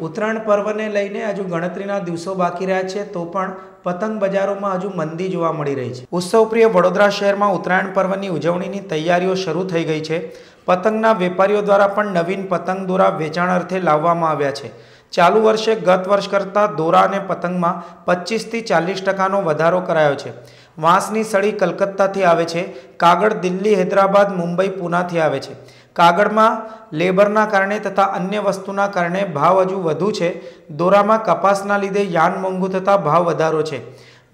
ઉત્તરાયણ પર્વને લઈને હજુ ગણતરીના દિવસો બાકી રહ્યા છે, તો પણ પતંગ બજારોમાં હજુ મંદી જોવા મળી રહી છે. ઉત્સવપ્રિય વડોદરા શહેરમાં ઉત્તરાયણ પર્વની ઉજવણીની તૈયારીઓ શરૂ થઈ ગઈ છે. પતંગના વેપારીઓ દ્વારા પણ નવીન પતંગ દોરા વેચાણ અર્થે લાવવામાં આવ્યા છે. ચાલુ વર્ષે ગત વર્ષ કરતાં દોરા અને પતંગમાં પચીસથી ચાલીસ ટકાનો વધારો કરાયો છે. વાંસની સળી કલકત્તાથી આવે છે. કાગળ દિલ્હી, હૈદરાબાદ, મુંબઈ, પૂનાથી આવે છે. કાગળમાં, લેબરના કારણે તથા અન્ય વસ્તુના કારણે ભાવ હજુ વધુ છે. દોરામાં કપાસના લીધે યાન મોંઘું થતાં ભાવ વધારો છે.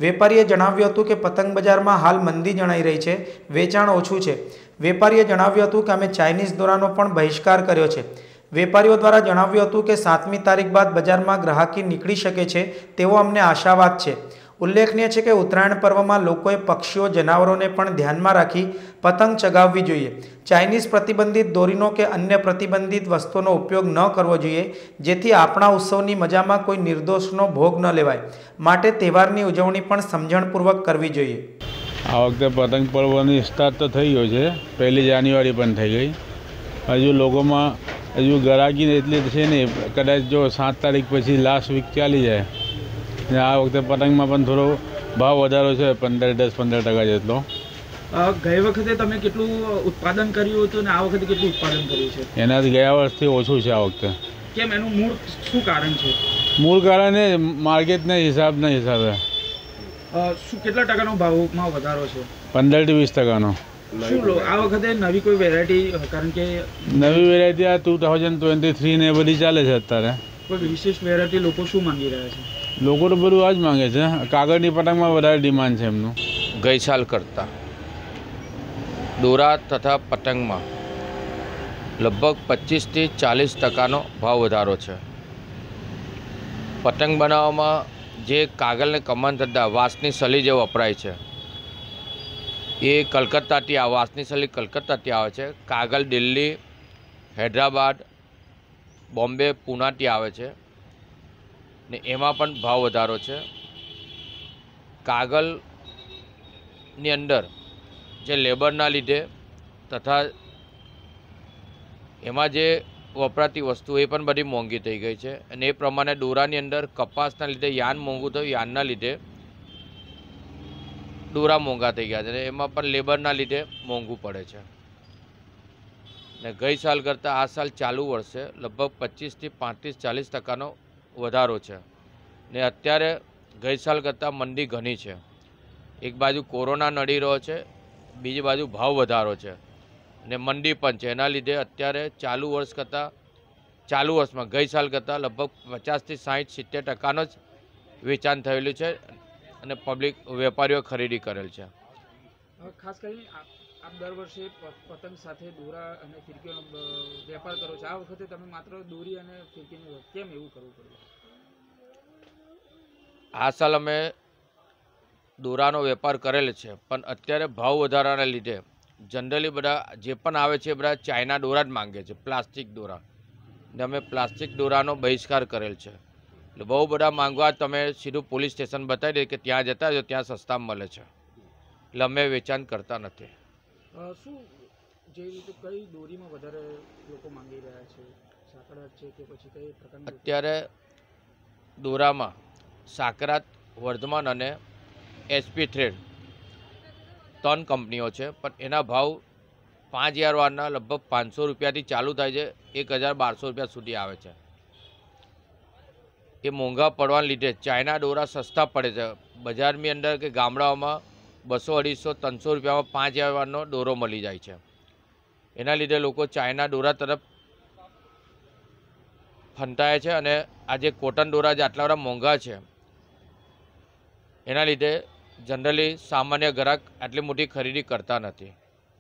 વેપારીએ જણાવ્યું હતું કે પતંગ બજારમાં હાલ મંદી જણાઈ રહી છે. વેચાણ ઓછું છે. વેપારીએ જણાવ્યું હતું કે અમે ચાઇનીઝ દોરાનો પણ બહિષ્કાર કર્યો છે. વેપારીઓ દ્વારા જણાવ્યું હતું કે સાતમી તારીખ બાદ બજારમાં ગ્રાહકી નીકળી શકે છે તેવો અમને આશાવાદ છે. ઉલ્લેખનીય છે કે ઉત્તરાયણ પર્વમાં લોકોએ પક્ષીઓ, જનાવરોને પણ ધ્યાનમાં રાખી પતંગ ચગાવવી જોઈએ. ચાઇનીઝ પ્રતિબંધિત દોરીનો કે અન્ય પ્રતિબંધિત વસ્તુનો ઉપયોગ ન કરવો જોઈએ, જેથી આપણા ઉત્સવની મજામાં કોઈ નિર્દોષનો ભોગ ન લેવાય. માટે તહેવારની ઉજવણી પણ સમજણપૂર્વક કરવી જોઈએ. આ વખતે પતંગ પર્વની સ્ટાર્ટ તો થઈ ગયો છે. પહેલી જાન્યુઆરી પણ થઈ ગઈ. હજુ લોકોમાં હજુ ગરાગી એટલી છે ને કદાચ જો સાત તારીખ પછી લાસ્ટ વીક ચાલી જાય. ને આ વખતે પતંગમાં પણ થોડો ભાવ વધારો છે પંદર દસ પંદર ટકા જેટલો. ગઈ વખતે તમે કેટલું ઉત્પાદન કર્યું હતું અને આ વખતે કેટલું ઉત્પાદન કર્યું છે? એનાથી ગયા વર્ષથી ઓછું છે આ વખતે. કેમ? એનું મૂળ શું કારણ છે? મૂળ કારણ એ માર્કેટના હિસાબના હિસાબે. શું કેટલા ટકાનો ભાવમાં વધારો છે? પંદરથી વીસ ટકાનો. આ વખતે નવી કોઈ વેરાયટી કારણ કે નવી વેરાયટી આ ટુ થાઉઝન્ડ ટ્વેન્ટી થ્રી ને બધી ચાલે છે અત્યારે. કોઈ વિશેષ વેરાયટી લોકો શું માંગી રહ્યા છે? લોકો તો બધું આ જ માંગે છે. કાગળની પતંગમાં વધારે ડિમાન્ડ છે એમનું. ગઈ સાલ કરતાં. દોરા તથા પતંગમાં લગભગ પચીસથી ચાલીસ ટકાનો ભાવ વધારો છે. પતંગ બનાવવામાં જે કાગળને કમાન થતા વાંસની સલી જે વપરાય છે, એ કલકત્તાથી આ વાંસની સલી કલકત્તાથી આવે છે. કાગળ દિલ્હી, હૈદરાબાદ, બોમ્બે, પૂનાથી આવે છે. ને એમાં પણ ભાવ વધારો છે. કાગળની અંદર જે લેબરના લીધે તથા એમાં જે વપરાતી વસ્તુ એ પણ બધી મોંઘી થઈ ગઈ છે અને એ પ્રમાણે દોરાની અંદર કપાસના લીધે યાન મોંઘું થયું. યાનના લીધે દોરા મોંઘા થઈ ગયા છે અને એમાં પણ લેબરના લીધે મોંઘું પડે છે. ને ગઈ સાલ કરતાં આ સાલ ચાલુ વર્ષે લગભગ પચીસથી પાંત્રીસ ચાલીસ ટકાનો વધારો છે. ને અત્યારે ગઈ સાલ કરતાં મંદી ઘણી છે. એક બાજુ કોરોના નડી રહ્યો છે, બીજી બાજુ ભાવ વધારો છે. ને મંદી પણ છે. એના લીધે અત્યારે ચાલુ વર્ષ કરતાં, ચાલુ વર્ષમાં ગઈ સાલ કરતાં લગભગ પચાસથી સાઠ સિત્તેર ટકાનો જ વેચાણ થયેલું છે અને પબ્લિક વેપારીઓ ખરીદી કરેલ છે. ખાસ કરીને આપ દર વર્ષે પતંગ સાથે દોરા અને ફિરકીઓનો વેપાર કરો છો. આ વખતે તમે માત્ર દોરી અને ફિરકીનો કેમ એવું કરવું પડ્યું આ સાલ અમે દોરાનો વેપાર કરેલ છે, પણ અત્યારે ભાવ વધારાને લીધે જનરલી બધા જે પણ આવે છે બધા ચાઇના દોરા જ માંગે છે, પ્લાસ્ટિક દોરા. ને અમે પ્લાસ્ટિક દોરાનો બહિષ્કાર કરેલ છે. એટલે બહુ બધા માંગવા તમે સીધું પોલીસ સ્ટેશન બતાવી દે કે ત્યાં જતા જો ત્યાં સસ્તા મળે છે. એટલે અમે વેચાણ કરતા નથી. શું જે રીતે કઈ દોરીમાં વધારે લોકો માંગી રહ્યા છે? સાંકડા છે કે પછી કઈ પ્રકારની અત્યારે દોરામાં સાકરાત વર્ધમાન અને એસપી થ્રેડ ત્રણ કંપનીઓ છે, પણ એના ભાવ પાંચ હજાર વારના લગભગ પાંચસો રૂપિયાથી ચાલુ થાય છે, એક હજાર બારસો રૂપિયા સુધી આવે છે. એ મોંઘા પડવાને લીધે ચાઇના દોરા સસ્તા પડે છે. બજારની અંદર કે ગામડાઓમાં બસો અઢીસો ત્રણસો રૂપિયામાં પાંચ હજારનો દોરો મળી જાય છે. એના લીધે લોકો ચાઇના દોરા તરફ ફંટાય છે અને આ જે કોટન દોરા જે આટલા બધા મોંઘા છે. એના લીધે જનરલી સામાન્ય ગ્રાહક આટલી મોટી ખરીદી કરતા નથી.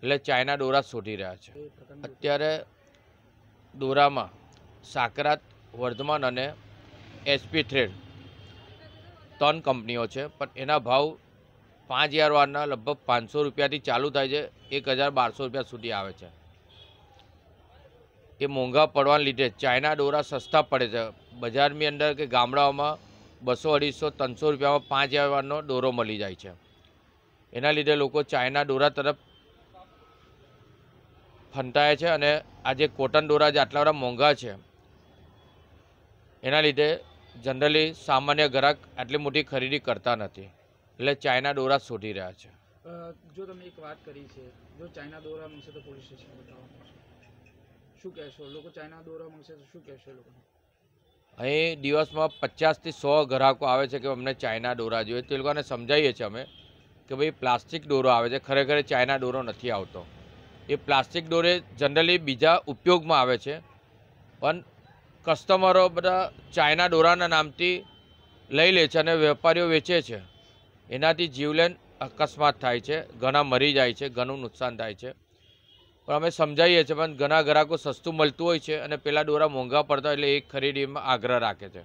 એટલે ચાઇના દોરા શોધી રહ્યા છે. અત્યારે દોરામાં સાકરાત, વર્ધમાન અને એસપી થ્રેડ ત્રણ કંપનીઓ છે, પણ એના ભાવ પાંચ હજાર વારના લગભગ પાંચસો રૂપિયાથી ચાલુ થાય છે. એક હજાર બારસો રૂપિયા સુધી આવે છે. એ મોંઘા પડવાને લીધે ચાઇના દોરા સસ્તા પડે છે. બજારની અંદર કે ગામડાઓમાં બસો, અઢીસો, ત્રણસો રૂપિયામાં પાંચ વારનો દોરો મળી જાય છે. એના લીધે લોકો ચાઇના દોરા તરફ ફંટાય છે અને આ જે કોટન દોરા જે આટલા બધા મોંઘા છે. એના લીધે જનરલી સામાન્ય ગ્રાહક આટલી મોટી ખરીદી કરતા નથી. એટલે ચાઇના દોરા જ શોધી રહ્યા છે. જો તમે એક વાત કરી છે જો ચાઇના દોરા મળશે તો પોલીસ સ્ટેશન બતાવવા શું કહેશો? લોકો ચાઇના દોરા મળશે તો શું કહેશો લોકો અહીં દિવસમાં પચાસથી સો ગ્રાહકો આવે છે કે અમને ચાઇના દોરા જોઈએ. તે લોકોને સમજાવીએ છીએ અમે કે ભાઈ પ્લાસ્ટિક દોરો આવે છે. ખરેખર ચાઇના દોરો નથી આવતો. એ પ્લાસ્ટિક દોરે જનરલી બીજા ઉપયોગમાં આવે છે. પણ કસ્ટમરો બધા ચાઇના દોરાના નામથી લઈ લે છે અને વેપારીઓ વેચે છે. એનાથી જીવલેન અકસ્માત થાય છે, ઘણા મરી જાય છે, ઘણું નુકસાન થાય છે. પણ અમે સમજાવીએ છીએ, પણ ઘણા ગ્રાહકો સસ્તું મળતું હોય છે અને પેલા દોરા મોંઘા પડતા એટલે એ ખરીદીમાં આગ્રહ રાખે છે.